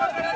Let's go.